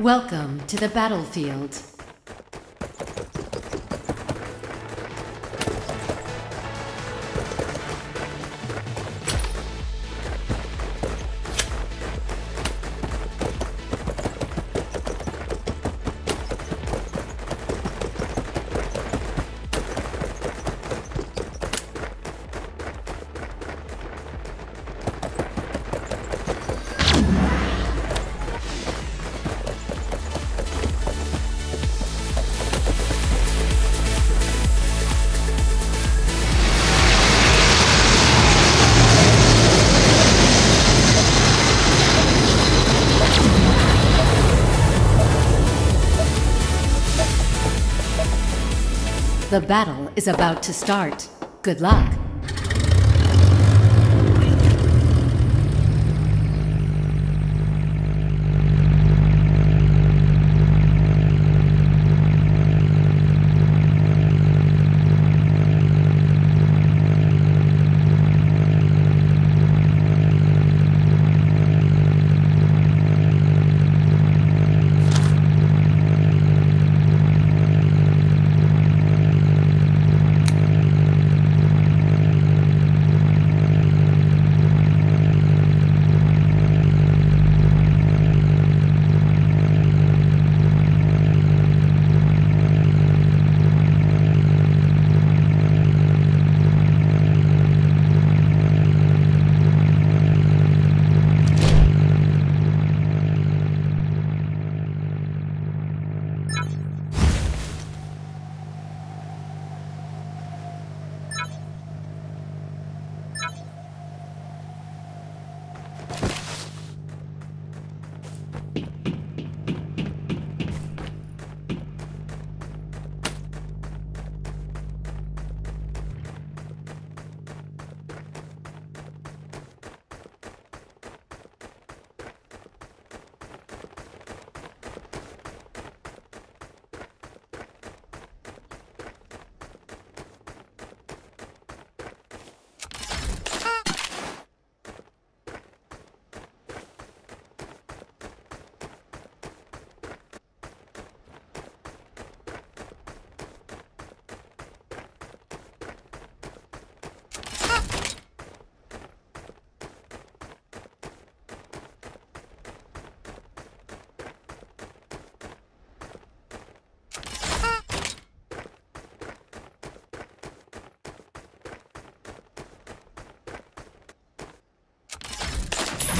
Welcome to the battlefield. The battle is about to start. Good luck.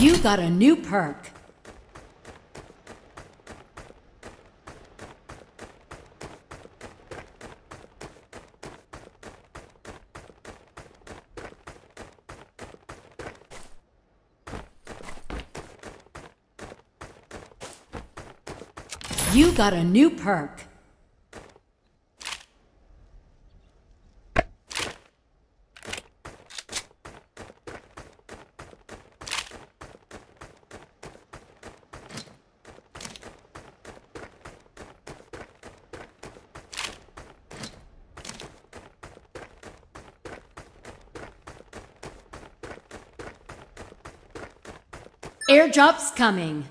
You got a new perk. You got a new perk. Airdrop's coming.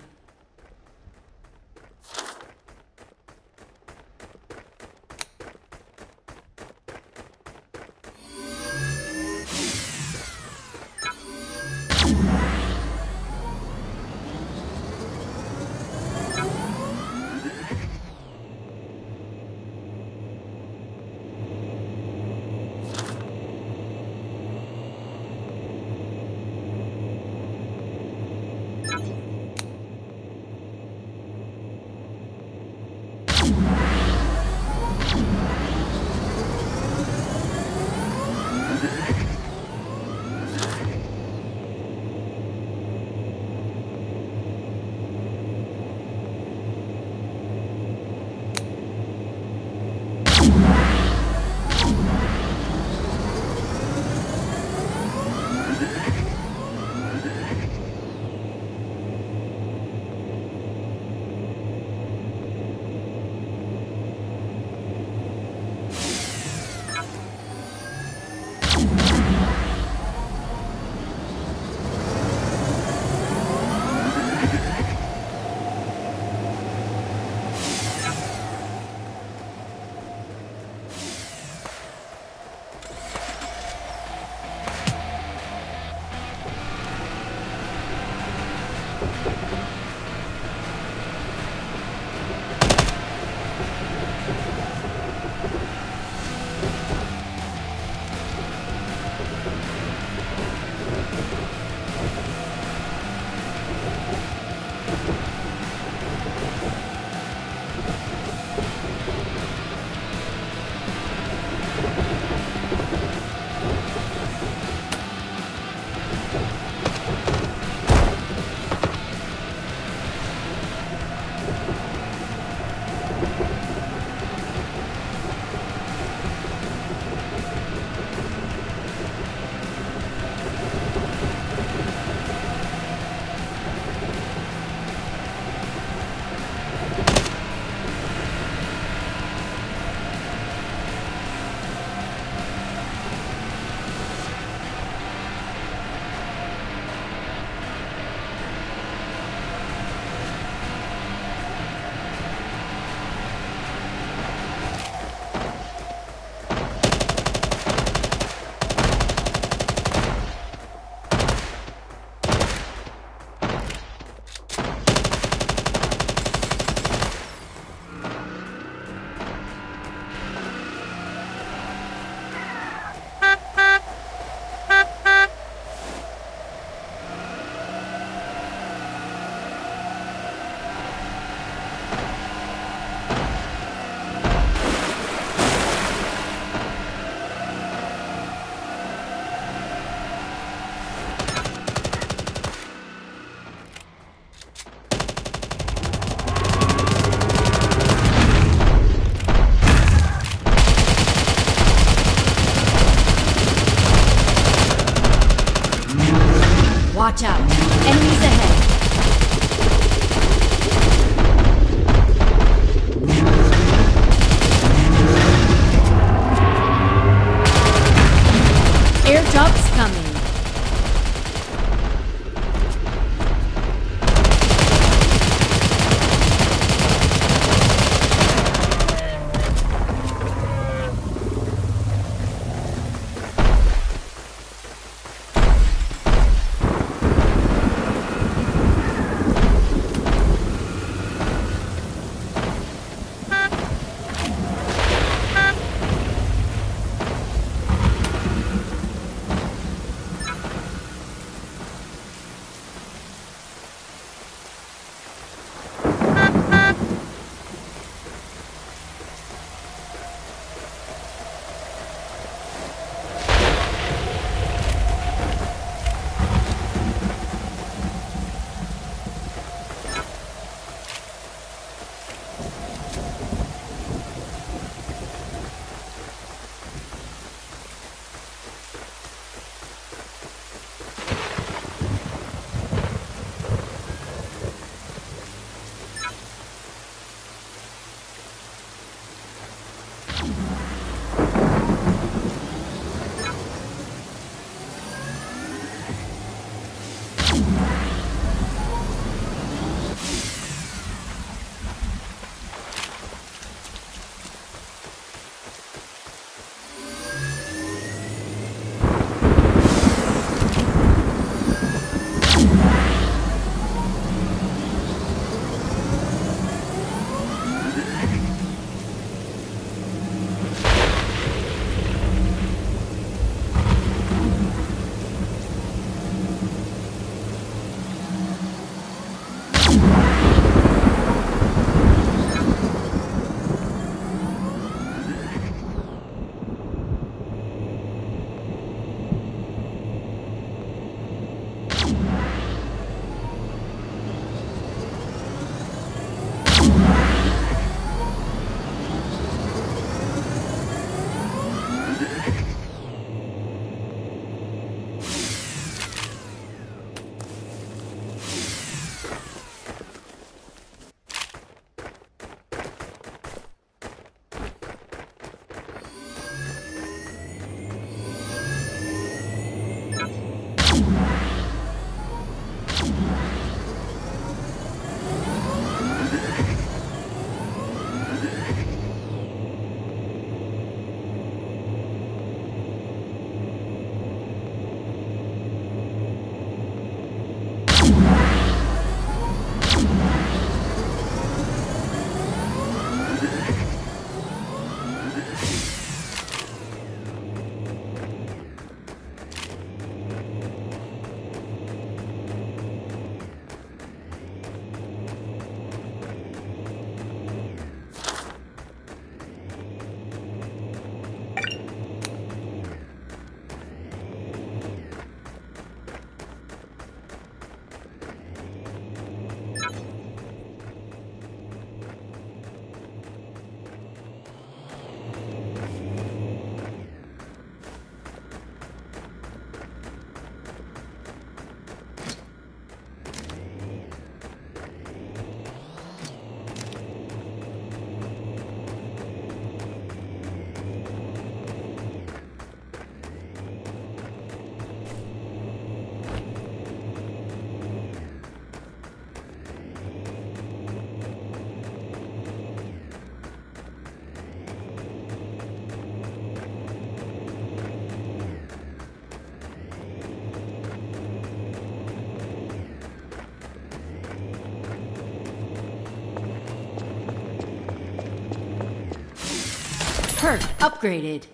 Perk upgraded.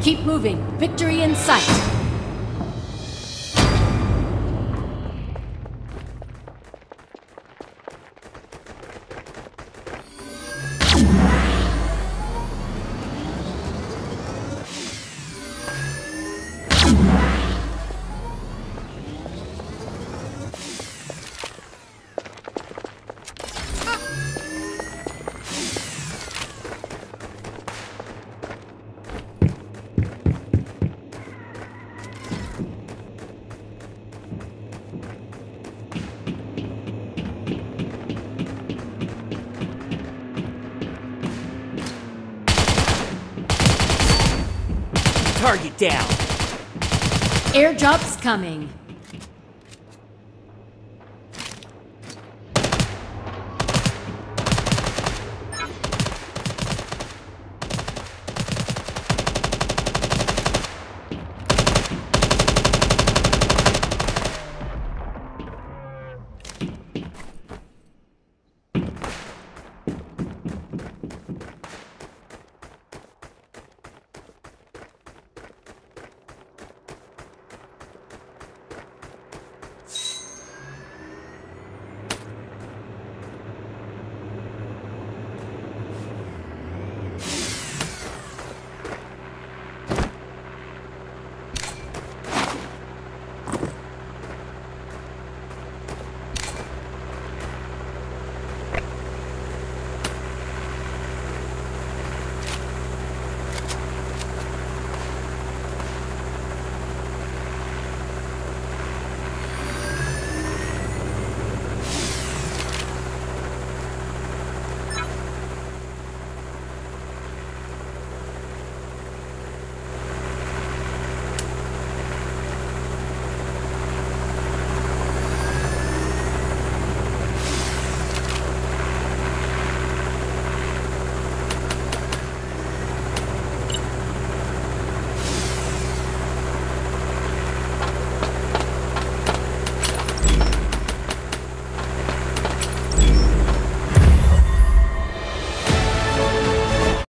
Keep moving. Victory in sight. Down. Airdrop's coming.